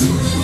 Música